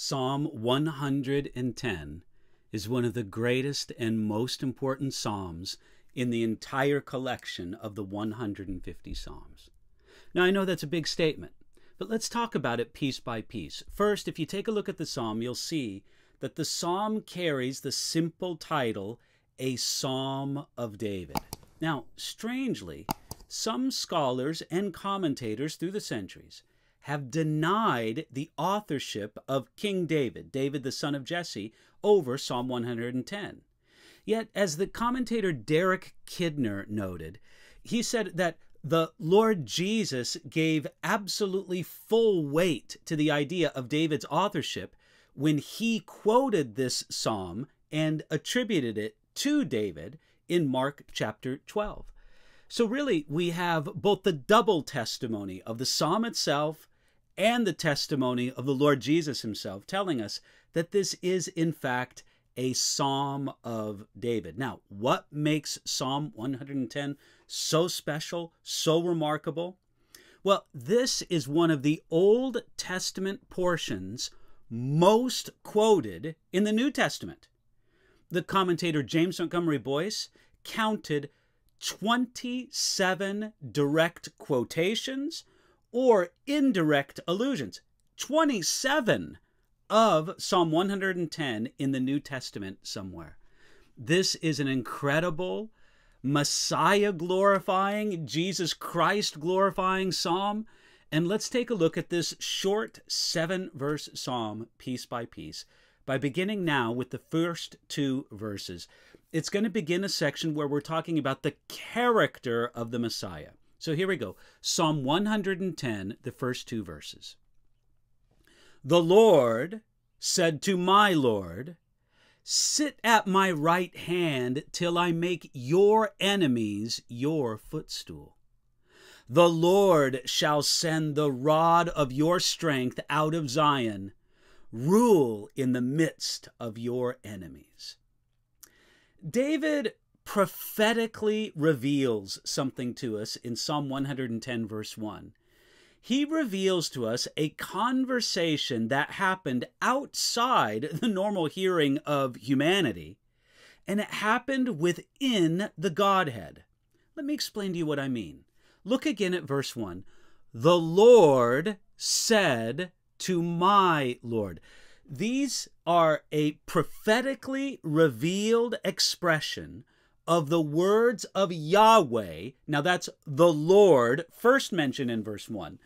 Psalm 110 is one of the greatest and most important Psalms in the entire collection of the 150 Psalms. Now, I know that's a big statement, but let's talk about it piece by piece. First, if you take a look at the Psalm, you'll see that the Psalm carries the simple title, A Psalm of David. Now, strangely, some scholars and commentators through the centuries have denied the authorship of King David, David the son of Jesse, over Psalm 110. Yet, as the commentator Derek Kidner noted, he said that the Lord Jesus gave absolutely full weight to the idea of David's authorship when he quoted this psalm and attributed it to David in Mark chapter 12. So, really, we have both the double testimony of the psalm itself and the testimony of the Lord Jesus himself telling us that this is, in fact, a Psalm of David. Now, what makes Psalm 110 so special, so remarkable? Well, this is one of the Old Testament portions most quoted in the New Testament. The commentator James Montgomery Boice counted 27 direct quotations or indirect allusions. 27 of Psalm 110 in the New Testament somewhere. This is an incredible, Messiah glorifying, Jesus Christ glorifying psalm. And let's take a look at this short seven verse psalm piece by piece by beginning now with the first two verses. It's going to begin a section where we're talking about the character of the Messiah. So here we go Psalm 110, the first two verses. The Lord said to my Lord, Sit at my right hand till I make your enemies your footstool. The Lord shall send the rod of your strength out of Zion, rule in the midst of your enemies. David prophetically reveals something to us in Psalm 110, verse 1. He reveals to us a conversation that happened outside the normal hearing of humanity, and it happened within the Godhead. Let me explain to you what I mean. Look again at verse 1. The Lord said to my Lord. These are a prophetically revealed expression of the words of Yahweh. Now, that's the Lord, first mentioned in verse 1.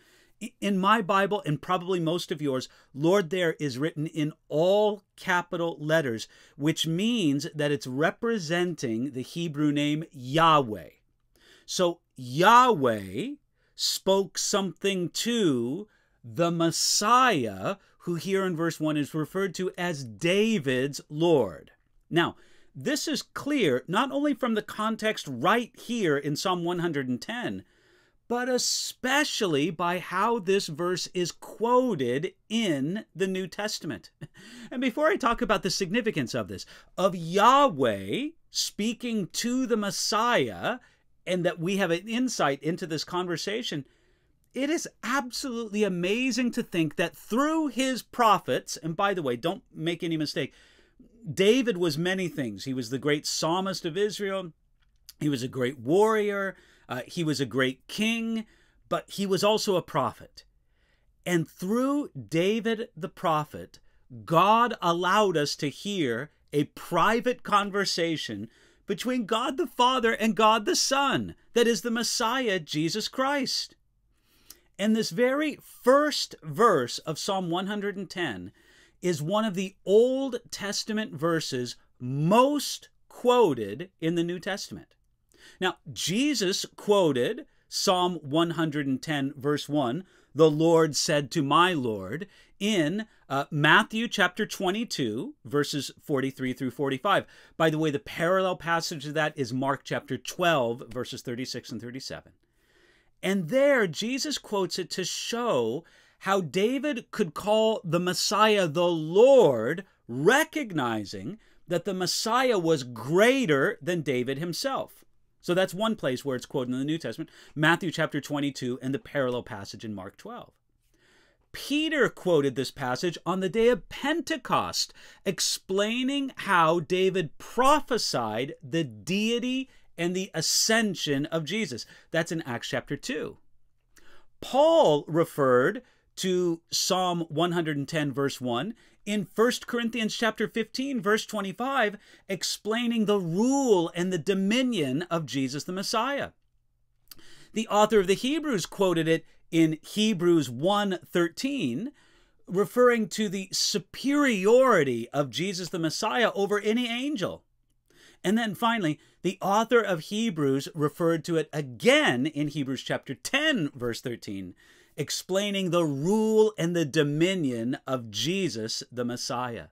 In my Bible, and probably most of yours, Lord there is written in all capital letters, which means that it's representing the Hebrew name Yahweh. So, Yahweh spoke something to the Messiah, who here in verse 1 is referred to as David's Lord. Now, this is clear not only from the context right here in Psalm 110, but especially by how this verse is quoted in the New Testament. And before I talk about the significance of this, of Yahweh speaking to the Messiah, and that we have an insight into this conversation, it is absolutely amazing to think that through his prophets, and by the way, don't make any mistake, David was many things. He was the great psalmist of Israel, he was a great warrior, uh, he was a great king, but he was also a prophet. And through David the prophet, God allowed us to hear a private conversation between God the Father and God the Son, that is the Messiah, Jesus Christ. And this very first verse of Psalm 110 is one of the Old Testament verses most quoted in the New Testament. Now, Jesus quoted Psalm 110, verse 1, the Lord said to my Lord, in uh, Matthew chapter 22, verses 43 through 45. By the way, the parallel passage of that is Mark chapter 12, verses 36 and 37. And there, Jesus quotes it to show how David could call the Messiah the Lord, recognizing that the Messiah was greater than David himself. So that's one place where it's quoted in the New Testament, Matthew chapter 22 and the parallel passage in Mark 12. Peter quoted this passage on the day of Pentecost, explaining how David prophesied the deity and the ascension of Jesus. That's in Acts chapter 2. Paul referred to Psalm 110 verse 1 in 1 Corinthians chapter 15 verse 25 explaining the rule and the dominion of Jesus the Messiah. The author of the Hebrews quoted it in Hebrews 1:13 referring to the superiority of Jesus the Messiah over any angel. And then finally, the author of Hebrews referred to it again in Hebrews chapter 10 verse 13, explaining the rule and the dominion of Jesus the Messiah.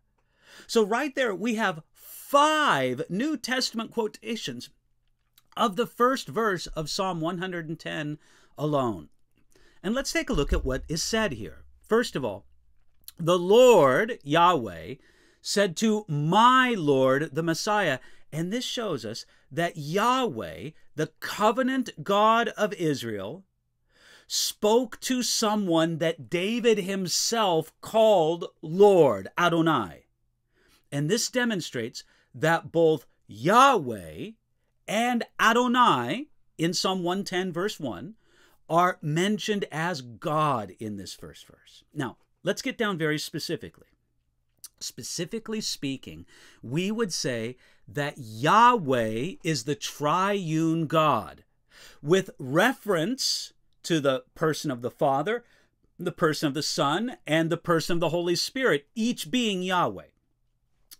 So right there we have five New Testament quotations of the first verse of Psalm 110 alone. And let's take a look at what is said here. First of all, the Lord, Yahweh, said to my Lord, the Messiah. And this shows us that Yahweh, the covenant God of Israel, spoke to someone that David himself called Lord, Adonai. And this demonstrates that both Yahweh and Adonai in Psalm 110, verse 1, are mentioned as God in this first verse. Now, let's get down very specifically. Specifically speaking, we would say that Yahweh is the triune God, with reference to the person of the Father, the person of the Son, and the person of the Holy Spirit, each being Yahweh.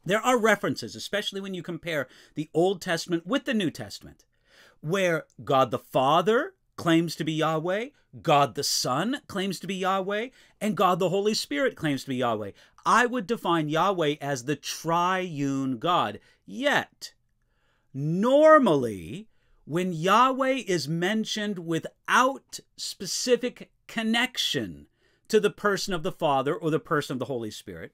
There are references, especially when you compare the Old Testament with the New Testament, where God the Father claims to be Yahweh, God the Son claims to be Yahweh, and God the Holy Spirit claims to be Yahweh. I would define Yahweh as the triune God. Yet, normally, when Yahweh is mentioned without specific connection to the person of the Father or the person of the Holy Spirit,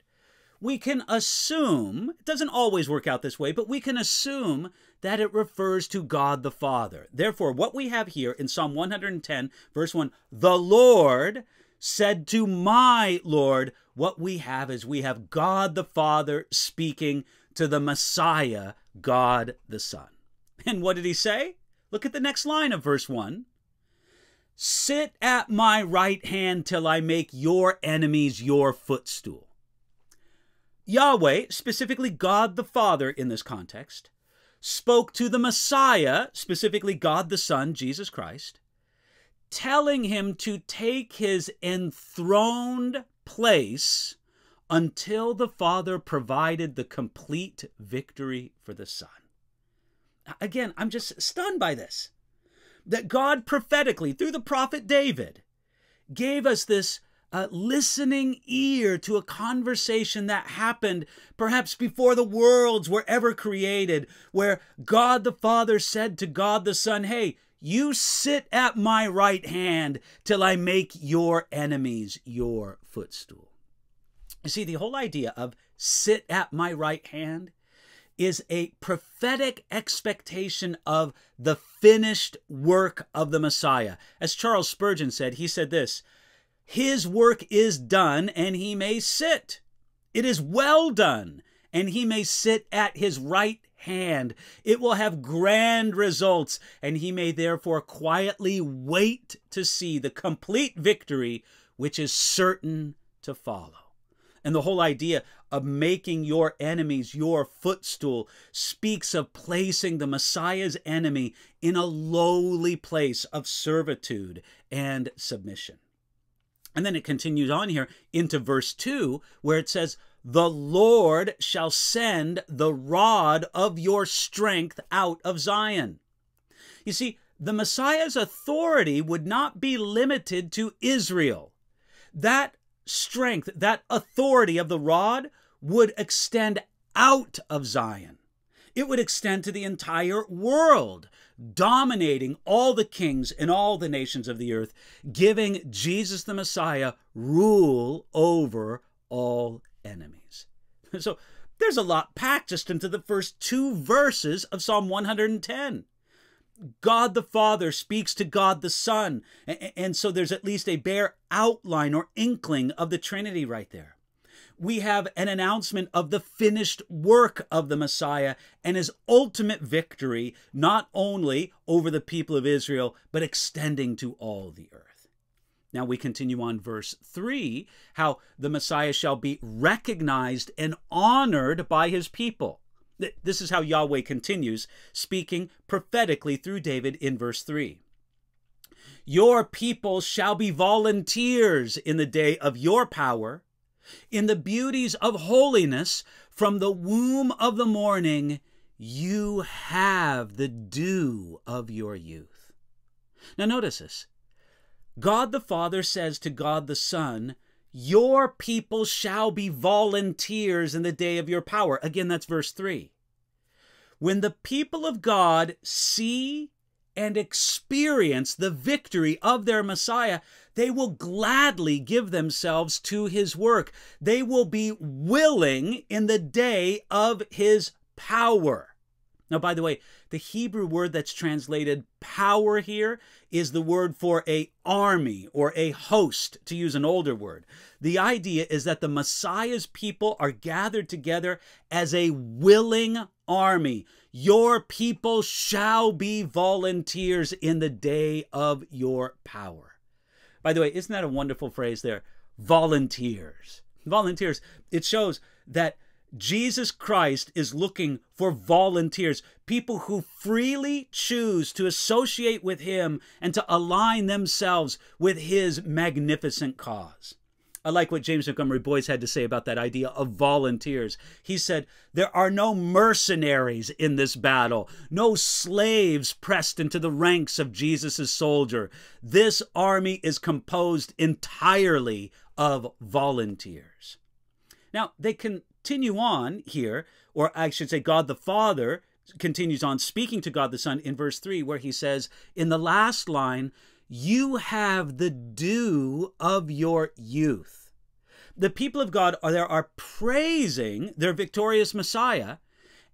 we can assume, it doesn't always work out this way, but we can assume that it refers to God the Father. Therefore, what we have here in Psalm 110, verse 1, the Lord said to my Lord, what we have is we have God the Father speaking to the Messiah, God the Son. And what did he say? Look at the next line of verse 1. Sit at my right hand till I make your enemies your footstool. Yahweh, specifically God the Father in this context, spoke to the Messiah, specifically God the Son, Jesus Christ, telling him to take his enthroned place until the Father provided the complete victory for the Son. Again, I'm just stunned by this. That God prophetically, through the prophet David, gave us this a listening ear to a conversation that happened perhaps before the worlds were ever created, where God the Father said to God the Son, Hey, you sit at my right hand till I make your enemies your footstool. You see, the whole idea of sit at my right hand is a prophetic expectation of the finished work of the Messiah. As Charles Spurgeon said, he said this his work is done, and he may sit. It is well done, and he may sit at his right hand. It will have grand results, and he may therefore quietly wait to see the complete victory which is certain to follow. And the whole idea of making your enemies your footstool speaks of placing the Messiah's enemy in a lowly place of servitude and submission. And then it continues on here into verse 2, where it says, The Lord shall send the rod of your strength out of Zion. You see, the Messiah's authority would not be limited to Israel. That strength, that authority of the rod would extend out of Zion. It would extend to the entire world dominating all the kings and all the nations of the earth, giving Jesus the Messiah rule over all enemies. So there's a lot packed just into the first two verses of Psalm 110. God the Father speaks to God the Son. And so there's at least a bare outline or inkling of the Trinity right there. We have an announcement of the finished work of the Messiah and his ultimate victory, not only over the people of Israel, but extending to all the earth. Now we continue on verse 3 how the Messiah shall be recognized and honored by his people. This is how Yahweh continues, speaking prophetically through David in verse 3. Your people shall be volunteers in the day of your power, in the beauties of holiness, from the womb of the morning, you have the dew of your youth. Now, notice this. God the Father says to God the Son, your people shall be volunteers in the day of your power. Again, that's verse 3. When the people of God see and experience the victory of their Messiah, they will gladly give themselves to his work. They will be willing in the day of his power. Now, by the way, the Hebrew word that's translated power here is the word for a army or a host, to use an older word. The idea is that the Messiah's people are gathered together as a willing army. Your people shall be volunteers in the day of your power. By the way, isn't that a wonderful phrase there? Volunteers. Volunteers. It shows that Jesus Christ is looking for volunteers, people who freely choose to associate with him and to align themselves with his magnificent cause. I like what James Montgomery Boice had to say about that idea of volunteers. He said, There are no mercenaries in this battle, no slaves pressed into the ranks of Jesus' soldier. This army is composed entirely of volunteers. Now, they continue on here, or I should say, God the Father continues on speaking to God the Son in verse 3, where he says, in the last line, you have the dew of your youth. The people of God are there are praising their victorious Messiah,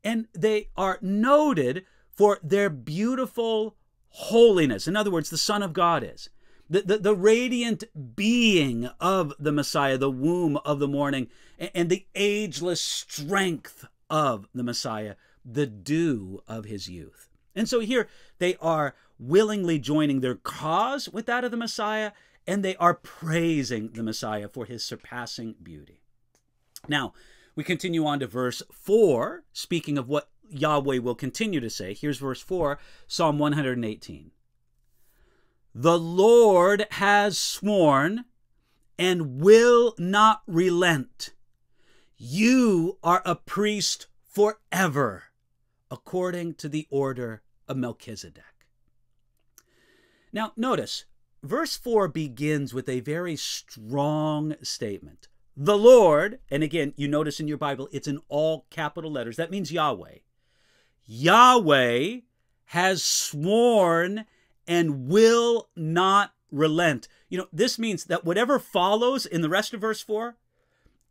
and they are noted for their beautiful holiness. In other words, the Son of God is. The, the, the radiant being of the Messiah, the womb of the morning, and, and the ageless strength of the Messiah, the dew of his youth. And so here they are willingly joining their cause with that of the Messiah, and they are praising the Messiah for his surpassing beauty. Now, we continue on to verse 4, speaking of what Yahweh will continue to say. Here's verse 4, Psalm 118. The Lord has sworn and will not relent. You are a priest forever, according to the order of Melchizedek. Now, notice, verse 4 begins with a very strong statement. The Lord, and again, you notice in your Bible, it's in all capital letters. That means Yahweh. Yahweh has sworn and will not relent. You know, this means that whatever follows in the rest of verse 4,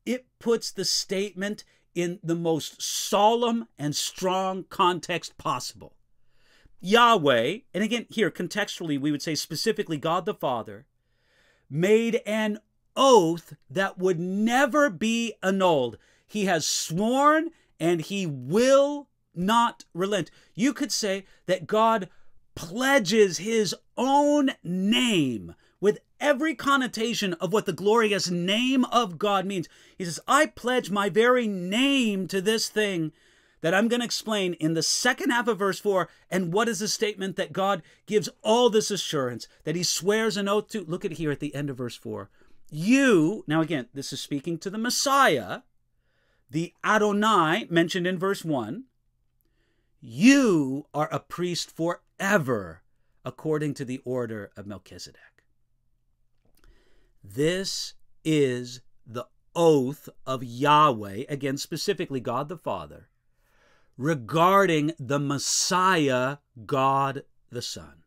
it puts the statement in the most solemn and strong context possible. Yahweh, and again, here contextually, we would say specifically God the Father, made an oath that would never be annulled. He has sworn and he will not relent. You could say that God pledges his own name with every connotation of what the glorious name of God means. He says, I pledge my very name to this thing that I'm going to explain in the second half of verse 4. And what is the statement that God gives all this assurance that he swears an oath to? Look at here at the end of verse 4. You, now again, this is speaking to the Messiah, the Adonai mentioned in verse 1. You are a priest forever according to the order of Melchizedek. This is the oath of Yahweh, again, specifically God the Father, regarding the Messiah, God the Son.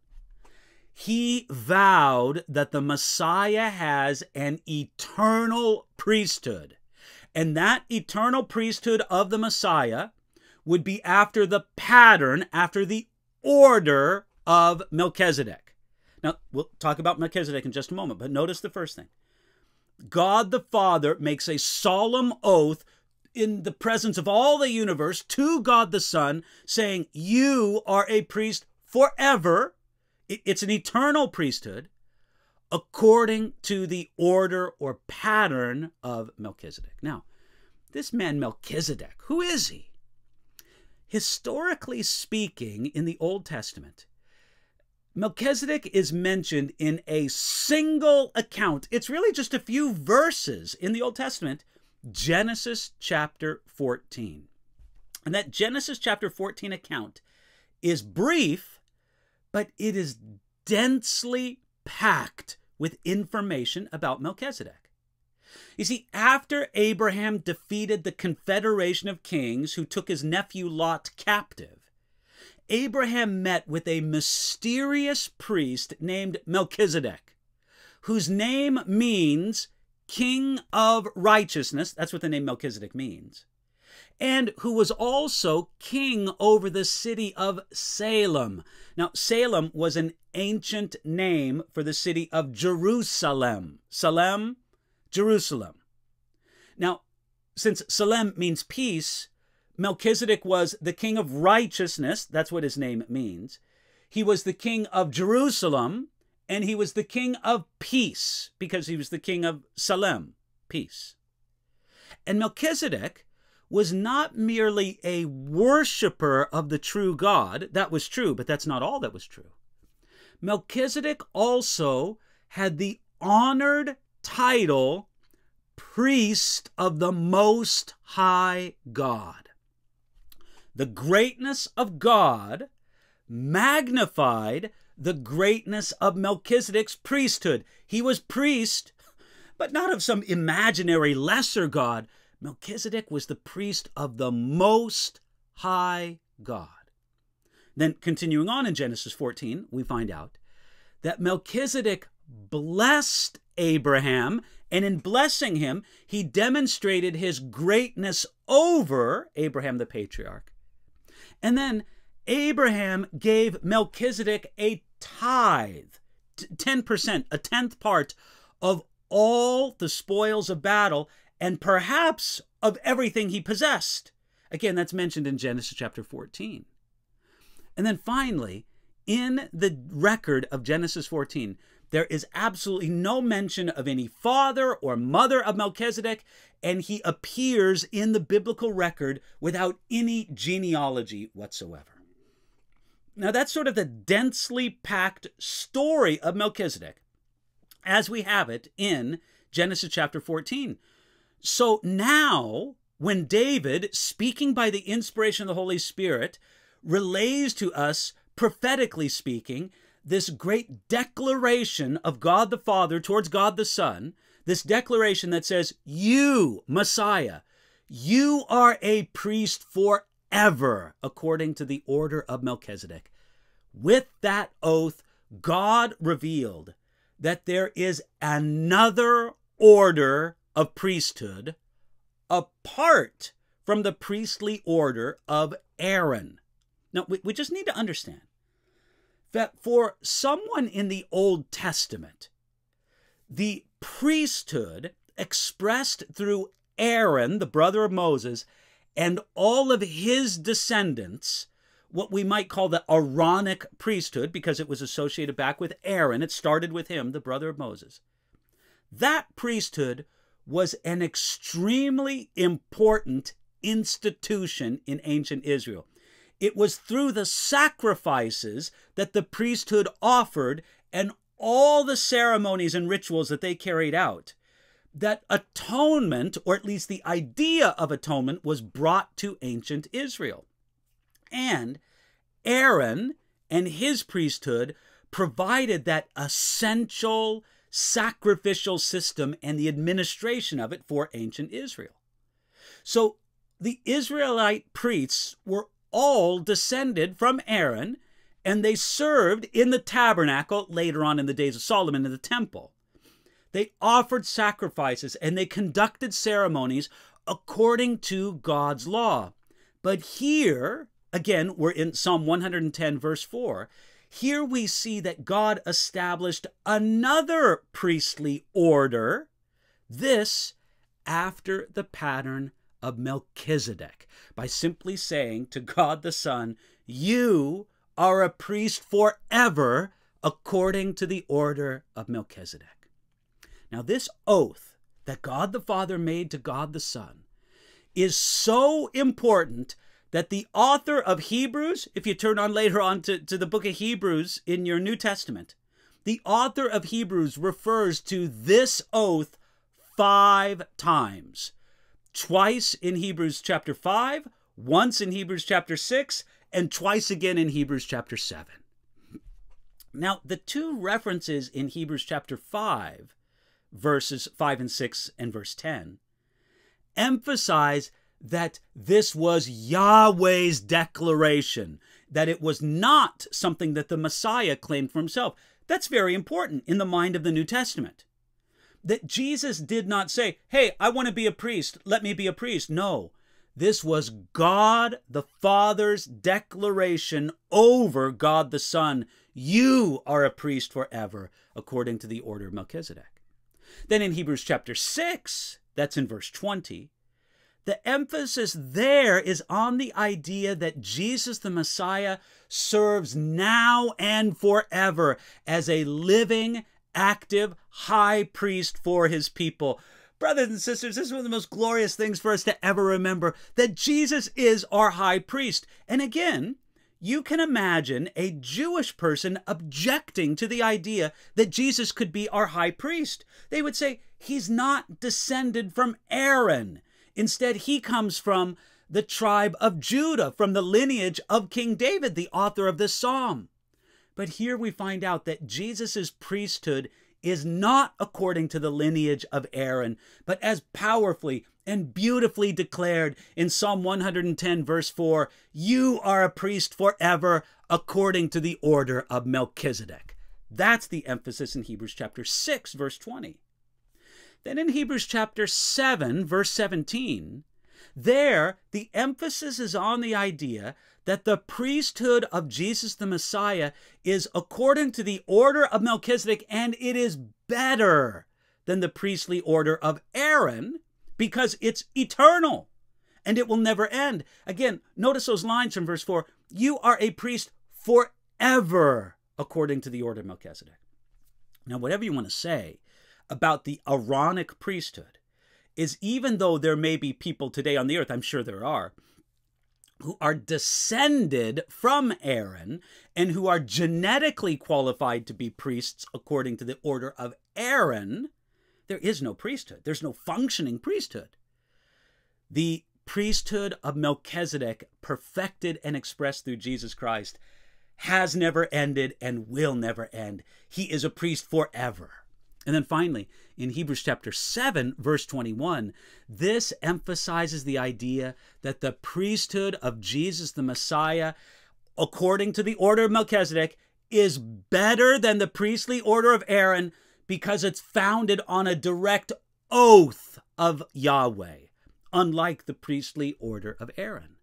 He vowed that the Messiah has an eternal priesthood, and that eternal priesthood of the Messiah would be after the pattern, after the order of Melchizedek. Now, we'll talk about Melchizedek in just a moment, but notice the first thing God the Father makes a solemn oath in the presence of all the universe to God the Son, saying, You are a priest forever. It's an eternal priesthood according to the order or pattern of Melchizedek. Now, this man Melchizedek, who is he? Historically speaking, in the Old Testament, Melchizedek is mentioned in a single account. It's really just a few verses in the Old Testament, Genesis chapter 14. And that Genesis chapter 14 account is brief, but it is densely packed with information about Melchizedek. You see, after Abraham defeated the confederation of kings who took his nephew Lot captive, Abraham met with a mysterious priest named Melchizedek, whose name means King of Righteousness. That's what the name Melchizedek means. And who was also king over the city of Salem. Now, Salem was an ancient name for the city of Jerusalem. Salem, Jerusalem. Now, since Salem means peace, Melchizedek was the king of righteousness. That's what his name means. He was the king of Jerusalem, and he was the king of peace because he was the king of Salem, peace. And Melchizedek was not merely a worshiper of the true God. That was true, but that's not all that was true. Melchizedek also had the honored title priest of the Most High God the greatness of God magnified the greatness of Melchizedek's priesthood. He was priest, but not of some imaginary lesser God. Melchizedek was the priest of the most high God. Then, continuing on in Genesis 14, we find out that Melchizedek blessed Abraham, and in blessing him, he demonstrated his greatness over Abraham the patriarch and then Abraham gave Melchizedek a tithe, 10%, a tenth part of all the spoils of battle and perhaps of everything he possessed. Again, that's mentioned in Genesis chapter 14. And then finally, in the record of Genesis 14, there is absolutely no mention of any father or mother of Melchizedek, and he appears in the biblical record without any genealogy whatsoever. Now, that's sort of the densely packed story of Melchizedek as we have it in Genesis chapter 14. So now, when David, speaking by the inspiration of the Holy Spirit, relays to us, prophetically speaking, this great declaration of God the Father towards God the Son, this declaration that says, You, Messiah, you are a priest forever, according to the order of Melchizedek. With that oath, God revealed that there is another order of priesthood apart from the priestly order of Aaron. Now, we, we just need to understand that for someone in the Old Testament, the priesthood expressed through Aaron, the brother of Moses, and all of his descendants, what we might call the Aaronic priesthood, because it was associated back with Aaron. It started with him, the brother of Moses. That priesthood was an extremely important institution in ancient Israel. It was through the sacrifices that the priesthood offered and all the ceremonies and rituals that they carried out that atonement, or at least the idea of atonement, was brought to ancient Israel. And Aaron and his priesthood provided that essential sacrificial system and the administration of it for ancient Israel. So the Israelite priests were all descended from Aaron, and they served in the tabernacle later on in the days of Solomon in the temple. They offered sacrifices and they conducted ceremonies according to God's law. But here, again, we're in Psalm 110, verse 4. here we see that God established another priestly order, this after the pattern of Melchizedek, by simply saying to God the Son, You are a priest forever according to the order of Melchizedek. Now, this oath that God the Father made to God the Son is so important that the author of Hebrews, if you turn on later on to, to the book of Hebrews in your New Testament, the author of Hebrews refers to this oath five times. Twice in Hebrews chapter 5, once in Hebrews chapter 6, and twice again in Hebrews chapter 7. Now, the two references in Hebrews chapter 5, verses 5 and 6 and verse 10, emphasize that this was Yahweh's declaration, that it was not something that the Messiah claimed for himself. That's very important in the mind of the New Testament. That Jesus did not say, Hey, I want to be a priest, let me be a priest. No, this was God the Father's declaration over God the Son. You are a priest forever, according to the order of Melchizedek. Then in Hebrews chapter 6, that's in verse 20, the emphasis there is on the idea that Jesus the Messiah serves now and forever as a living, active high priest for his people. Brothers and sisters, this is one of the most glorious things for us to ever remember that Jesus is our high priest. And again, you can imagine a Jewish person objecting to the idea that Jesus could be our high priest. They would say, He's not descended from Aaron. Instead, he comes from the tribe of Judah, from the lineage of King David, the author of this psalm. But here we find out that Jesus' priesthood is not according to the lineage of Aaron, but as powerfully and beautifully declared in Psalm 110, verse 4 You are a priest forever according to the order of Melchizedek. That's the emphasis in Hebrews chapter 6, verse 20. Then in Hebrews chapter 7, verse 17, there the emphasis is on the idea that the priesthood of Jesus the Messiah is according to the order of Melchizedek, and it is better than the priestly order of Aaron because it's eternal and it will never end. Again, notice those lines from verse 4 You are a priest forever according to the order of Melchizedek. Now, whatever you want to say about the Aaronic priesthood is even though there may be people today on the earth, I'm sure there are, who are descended from Aaron and who are genetically qualified to be priests according to the order of Aaron, there is no priesthood. There's no functioning priesthood. The priesthood of Melchizedek, perfected and expressed through Jesus Christ, has never ended and will never end. He is a priest forever. And then finally, in Hebrews chapter 7, verse 21, this emphasizes the idea that the priesthood of Jesus the Messiah, according to the order of Melchizedek, is better than the priestly order of Aaron because it's founded on a direct oath of Yahweh, unlike the priestly order of Aaron.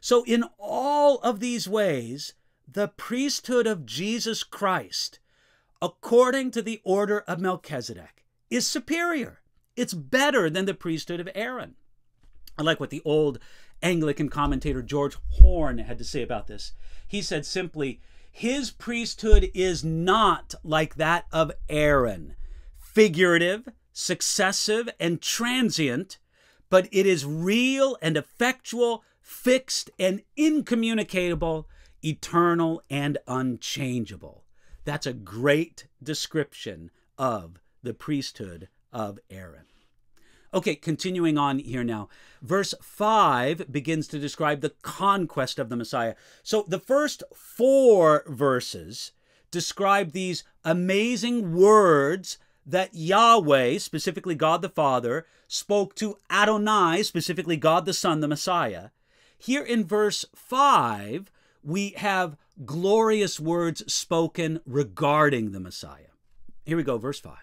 So, in all of these ways, the priesthood of Jesus Christ according to the order of Melchizedek, is superior. It's better than the priesthood of Aaron. I like what the old Anglican commentator George Horne had to say about this. He said simply, His priesthood is not like that of Aaron, figurative, successive, and transient, but it is real and effectual, fixed and incommunicable, eternal and unchangeable. That's a great description of the priesthood of Aaron. Okay, continuing on here now. Verse 5 begins to describe the conquest of the Messiah. So the first four verses describe these amazing words that Yahweh, specifically God the Father, spoke to Adonai, specifically God the Son, the Messiah. Here in verse 5, we have glorious words spoken regarding the Messiah. Here we go, verse 5.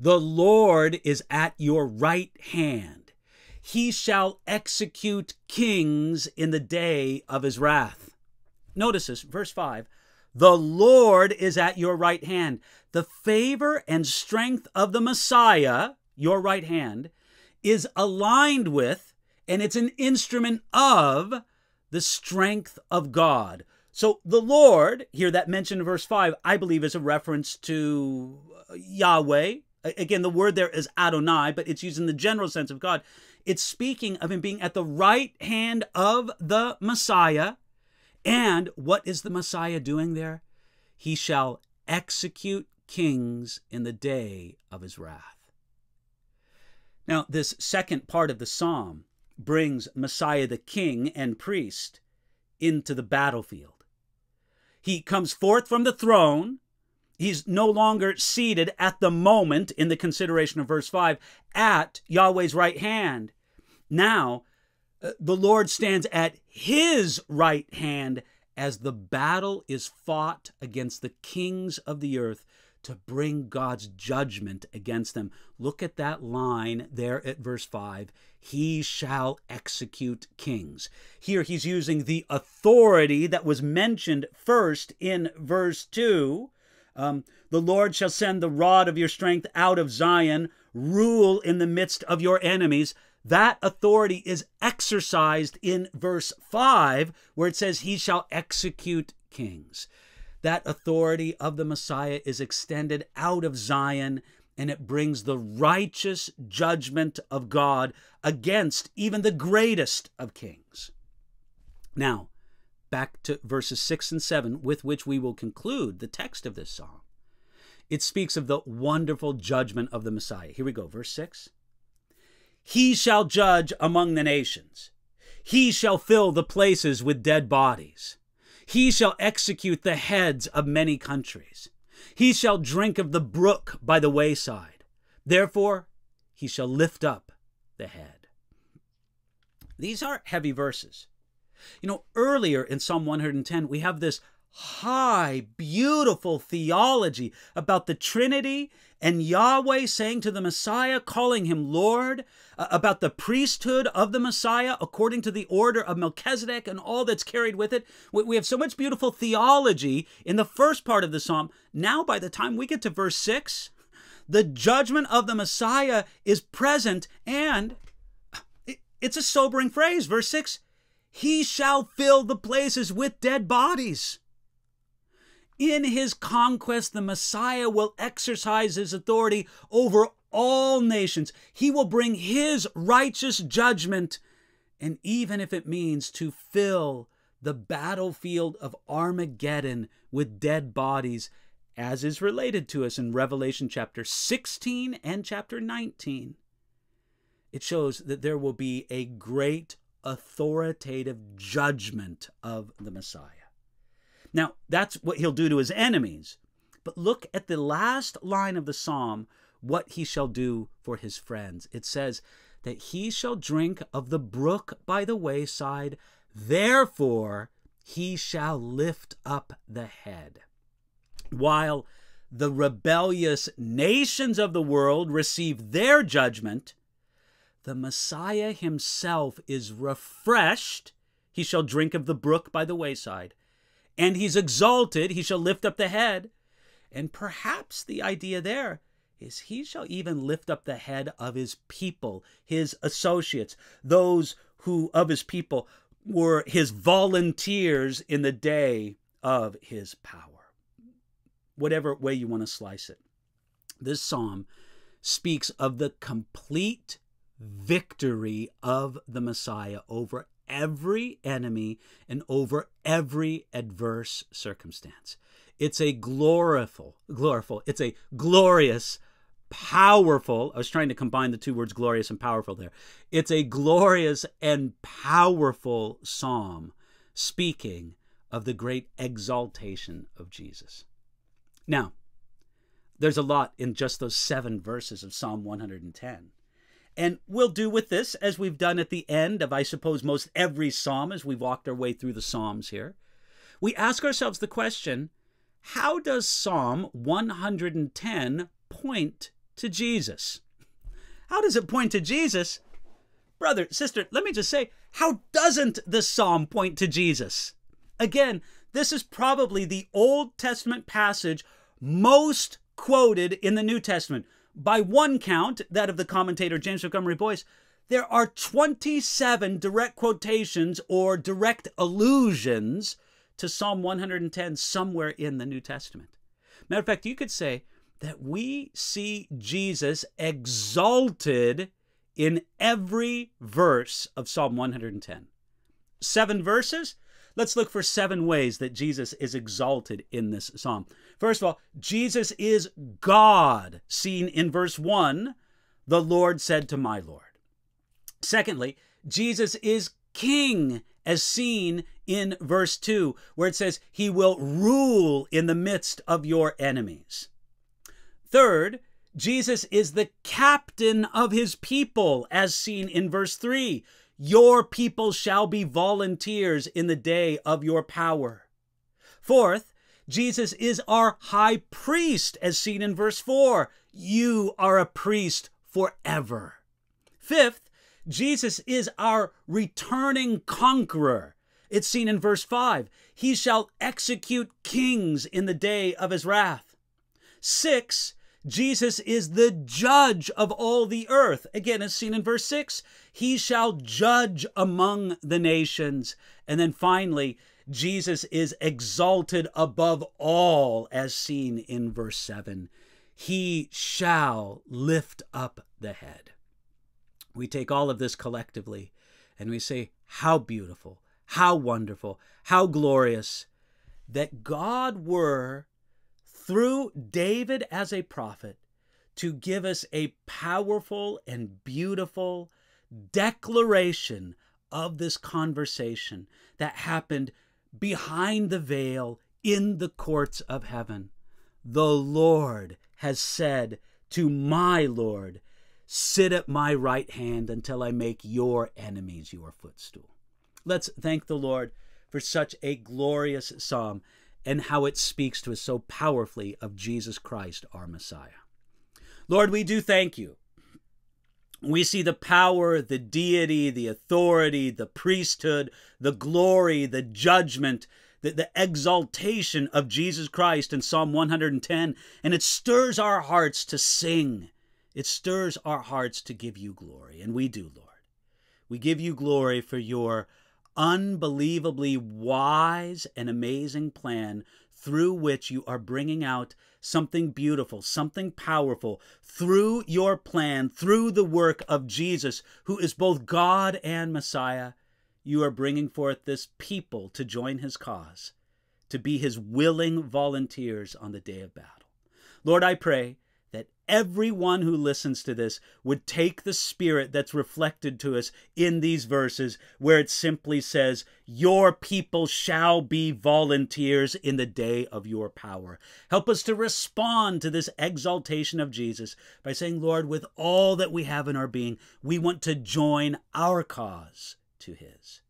The Lord is at your right hand. He shall execute kings in the day of his wrath. Notice this, verse 5 The Lord is at your right hand. The favor and strength of the Messiah, your right hand, is aligned with, and it's an instrument of, the strength of God. So the Lord, here that mentioned in verse 5, I believe is a reference to uh, Yahweh. Again, the word there is Adonai, but it's used in the general sense of God. It's speaking of him being at the right hand of the Messiah. And what is the Messiah doing there? He shall execute kings in the day of his wrath. Now, this second part of the psalm brings Messiah the king and priest into the battlefield. He comes forth from the throne. He's no longer seated at the moment in the consideration of verse 5 at Yahweh's right hand. Now, uh, the Lord stands at his right hand as the battle is fought against the kings of the earth to bring God's judgment against them. Look at that line there at verse 5 He shall execute kings. Here he's using the authority that was mentioned first in verse 2. Um, the Lord shall send the rod of your strength out of Zion, rule in the midst of your enemies. That authority is exercised in verse 5, where it says, He shall execute kings. That authority of the Messiah is extended out of Zion and it brings the righteous judgment of God against even the greatest of kings. Now, back to verses 6 and 7, with which we will conclude the text of this psalm. It speaks of the wonderful judgment of the Messiah. Here we go, verse 6. He shall judge among the nations. He shall fill the places with dead bodies. He shall execute the heads of many countries. He shall drink of the brook by the wayside. Therefore, he shall lift up the head. These are heavy verses. You know, earlier in Psalm 110, we have this high, beautiful theology about the Trinity and Yahweh saying to the Messiah, calling him Lord, uh, about the priesthood of the Messiah according to the order of Melchizedek and all that's carried with it. We have so much beautiful theology in the first part of the psalm. Now, by the time we get to verse 6, the judgment of the Messiah is present, and it's a sobering phrase. Verse 6 He shall fill the places with dead bodies. In his conquest, the Messiah will exercise his authority over all nations. He will bring his righteous judgment, and even if it means to fill the battlefield of Armageddon with dead bodies, as is related to us in Revelation chapter 16 and chapter 19. It shows that there will be a great authoritative judgment of the Messiah. Now, that's what he'll do to his enemies. But look at the last line of the psalm what he shall do for his friends. It says that he shall drink of the brook by the wayside, therefore he shall lift up the head. While the rebellious nations of the world receive their judgment, the Messiah himself is refreshed. He shall drink of the brook by the wayside and he's exalted, he shall lift up the head. And perhaps the idea there is he shall even lift up the head of his people, his associates, those who of his people were his volunteers in the day of his power. Whatever way you want to slice it. This psalm speaks of the complete victory of the Messiah over every enemy and over every adverse circumstance. It's a gloriful, gloriful, it's a glorious, powerful. I was trying to combine the two words glorious and powerful there. It's a glorious and powerful psalm speaking of the great exaltation of Jesus. Now, there's a lot in just those seven verses of Psalm 110. And we'll do with this as we've done at the end of, I suppose, most every psalm as we've walked our way through the psalms here. We ask ourselves the question how does Psalm 110 point to Jesus? How does it point to Jesus? Brother, sister, let me just say, how doesn't the psalm point to Jesus? Again, this is probably the Old Testament passage most quoted in the New Testament. By one count, that of the commentator James Montgomery Boice, there are 27 direct quotations or direct allusions to Psalm 110 somewhere in the New Testament. Matter of fact, you could say that we see Jesus exalted in every verse of Psalm 110. Seven verses? Let's look for seven ways that Jesus is exalted in this psalm. First of all, Jesus is God, seen in verse 1. The Lord said to my Lord. Secondly, Jesus is King, as seen in verse 2, where it says, He will rule in the midst of your enemies. Third, Jesus is the captain of his people, as seen in verse 3. Your people shall be volunteers in the day of your power. Fourth, Jesus is our high priest, as seen in verse 4. You are a priest forever. Fifth, Jesus is our returning conqueror. It's seen in verse 5. He shall execute kings in the day of his wrath. Six, Jesus is the judge of all the earth. Again, as seen in verse 6, he shall judge among the nations. And then finally, Jesus is exalted above all, as seen in verse 7. He shall lift up the head. We take all of this collectively and we say, How beautiful, how wonderful, how glorious that God were through David as a prophet to give us a powerful and beautiful declaration of this conversation that happened behind the veil in the courts of heaven. The Lord has said to my Lord, Sit at my right hand until I make your enemies your footstool. Let's thank the Lord for such a glorious psalm and how it speaks to us so powerfully of Jesus Christ, our Messiah. Lord, we do thank you. We see the power, the deity, the authority, the priesthood, the glory, the judgment, the, the exaltation of Jesus Christ in Psalm 110, and it stirs our hearts to sing. It stirs our hearts to give you glory, and we do, Lord. We give you glory for your unbelievably wise and amazing plan through which you are bringing out something beautiful, something powerful through your plan, through the work of Jesus, who is both God and Messiah. You are bringing forth this people to join his cause, to be his willing volunteers on the day of battle. Lord, I pray everyone who listens to this would take the spirit that's reflected to us in these verses, where it simply says, Your people shall be volunteers in the day of your power. Help us to respond to this exaltation of Jesus by saying, Lord, with all that we have in our being, we want to join our cause to His.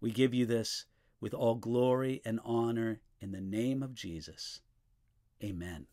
We give you this with all glory and honor in the name of Jesus. Amen.